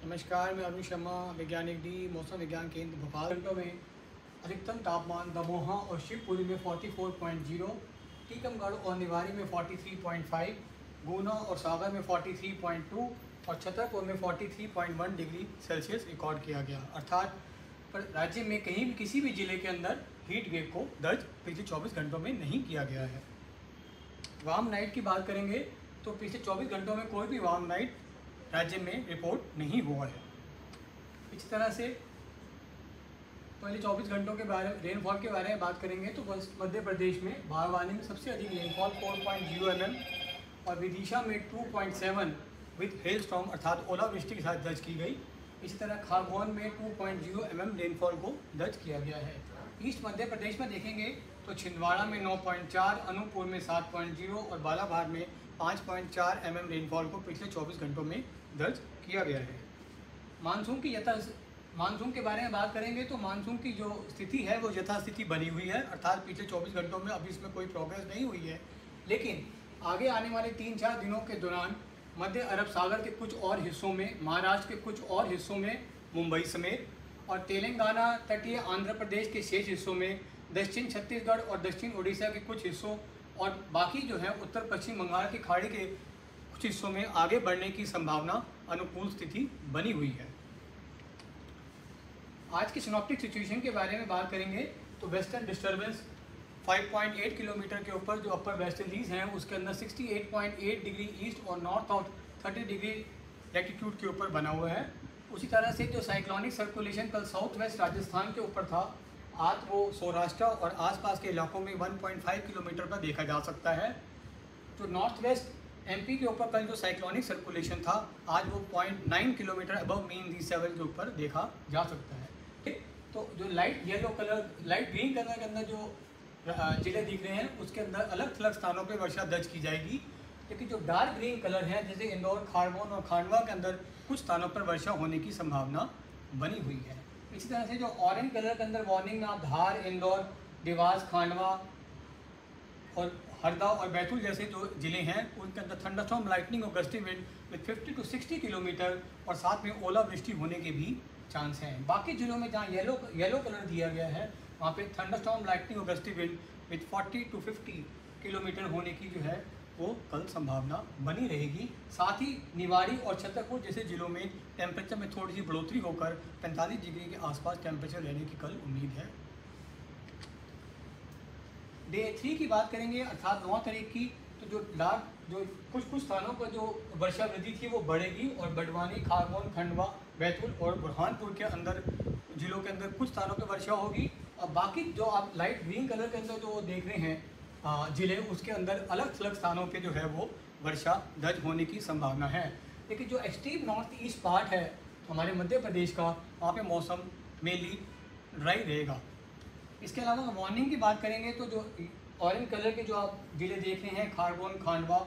नमस्कार मैं अरुण शर्मा वैज्ञानिक डी मौसम विज्ञान केंद्र भोपाल। में अधिकतम तापमान दमोहा और शिवपुरी में 44.0, टीकमगढ़ और निवारी में 43.5, गुना और सागर में 43.2 और छतरपुर में 43.1 डिग्री सेल्सियस रिकॉर्ड किया गया। अर्थात पर राज्य में कहीं भी किसी भी ज़िले के अंदर हीट वेव को दर्ज पिछले 24 घंटों में नहीं किया गया है। वार्म नाइट की बात करेंगे तो पिछले 24 घंटों में कोई भी वार्म नाइट राज्य में रिपोर्ट नहीं हुआ है। इसी तरह से पहले 24 घंटों के बारे में रेनफॉल के बारे में बात करेंगे तो मध्य प्रदेश में बारवानी में सबसे अधिक रेनफॉल 4.0 एम और विदिशा में 2.7 विथ हेल स्टॉम अर्थात ओलावृष्टि के साथ दर्ज की गई। इसी तरह खारगोन में 2.0 एम रेनफॉल को दर्ज किया गया है। ईस्ट मध्य प्रदेश में देखेंगे तो छिंदवाड़ा में 9.4, अनूपपुर में 7.0 और बालाघाट में 5.4 एम रेनफॉल को पिछले 24 घंटों में दर्ज किया गया है। मानसून की यथा मानसून के बारे में बात करेंगे तो मानसून की जो स्थिति है वो यथास्थिति बनी हुई है। अर्थात पिछले 24 घंटों में अभी इसमें कोई प्रोग्रेस नहीं हुई है। लेकिन आगे आने वाले तीन चार दिनों के दौरान मध्य अरब सागर के कुछ और हिस्सों में महाराष्ट्र के कुछ और हिस्सों में मुंबई समेत और तेलंगाना तटीय आंध्र प्रदेश के शेष हिस्सों में दक्षिण छत्तीसगढ़ और दक्षिण उड़ीसा के कुछ हिस्सों और बाकी जो है उत्तर पश्चिम बंगाल की खाड़ी के कुछ हिस्सों में आगे बढ़ने की संभावना अनुकूल स्थिति बनी हुई है। आज की सिनॉप्टिक सिचुएशन के बारे में बात करेंगे तो वेस्टर्न डिस्टर्बेंस 5.8 किलोमीटर के ऊपर जो अपर वेस्ट इंडीज़ हैं, उसके अंदर 68.8 डिग्री ईस्ट और नॉर्थ साउथ 30 डिग्री लैटिट्यूड के ऊपर बना हुआ है। उसी तरह से जो साइक्लॉनिक सर्कुलेशन कल साउथ वेस्ट राजस्थान के ऊपर था, आज वो सौराष्ट्र और आसपास के इलाकों में 1.5 किलोमीटर पर देखा जा सकता है। जो नॉर्थ वेस्ट एमपी के ऊपर कल जो साइक्लॉनिक सर्कुलेशन था, आज वो 0.9 kilometre above mean the seven के ऊपर देखा जा सकता है। ठीक? तो जो light yellow colour light green colour के अंदर जो ज़िले दिख रहे हैं, उसके अंदर अलग थलग स्थानों पर वर्षा दर्ज की जाएगी। लेकिन जो डार्क ग्रीन कलर है, जैसे इंदौर खारगोन और खांडवा के अंदर कुछ स्थानों पर वर्षा होने की संभावना बनी हुई है। इसी तरह से जो ऑरेंज कलर के अंदर वार्निंग में धार, इंदौर, देवास, खांडवा और हरदा और बैतूल जैसे जो ज़िले हैं, उनके अंदर थंडरस्टॉर्म लाइटनिंग और gusty wind with 50 to 60 kilometre और साथ में ओलावृष्टि होने के भी चांस हैं। बाकी जिलों में जहाँ येलो येलो कलर दिया गया है, वहाँ पे थंडरस्टॉर्म लाइटनिंग और gusty wind with 40 to 50 kilometre होने की जो है वो कल संभावना बनी रहेगी। साथ ही निवाड़ी और छतरपुर जैसे जिलों में टेम्परेचर में थोड़ी सी बढ़ोतरी होकर 45 डिग्री के आसपास टेम्परेचर रहने की कल उम्मीद है। डे थ्री की बात करेंगे, अर्थात नौ तारीख की तो जो लाख जो कुछ कुछ स्थानों पर जो वर्षा वृद्धि थी वो बढ़ेगी और बडवानी खारगोन खंडवा, बैतूल और बुरहानपुर के अंदर, जिलों के अंदर कुछ स्थानों पर वर्षा होगी। और बाकी जो आप लाइट ग्रीन कलर के अंदर जो देख रहे हैं ज़िले उसके अंदर अलग थलग स्थानों पे जो है वो वर्षा दर्ज होने की संभावना है। लेकिन जो एक्सट्रीम नॉर्थ ईस्ट पार्ट है, हमारे मध्य प्रदेश का, वहाँ पे मौसम मेनली ड्राई रहेगा। इसके अलावा वार्निंग की बात करेंगे तो जो ऑरेंज कलर के जो आप ज़िले देख रहे हैं खारगोन खांडवा,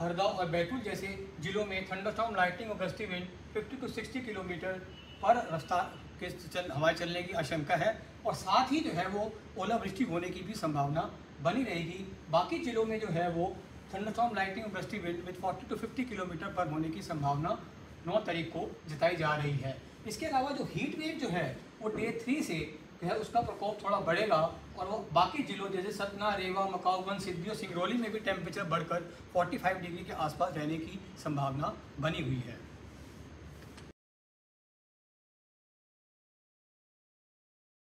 हरदा और बैतूल जैसे जिलों में थंडरस्टॉर्म लाइटिंग और गस्ती विंड 50 टू 60 किलोमीटर पर रफ्तार के चल, हवाएँ चलने की आशंका है और साथ ही जो है वो ओलावृष्टि होने की भी संभावना बनी रहेगी। बाकी जिलों में जो है वो थंडरस्टॉर्म लाइटिंग वृष्टि विंड विद 40 टू 50 किलोमीटर पर होने की संभावना 9 तारीख को जताई जा रही है। इसके अलावा जो हीट वेव जो है, वो डे थ्री से जो है उसका प्रकोप थोड़ा बढ़ेगा और वो बाकी जिलों जैसे सतना, रेवा मकाऊगंज सिद्धि सिंगरौली में भी टेम्परेचर बढ़कर 45 डिग्री के आसपास रहने की संभावना बनी हुई है।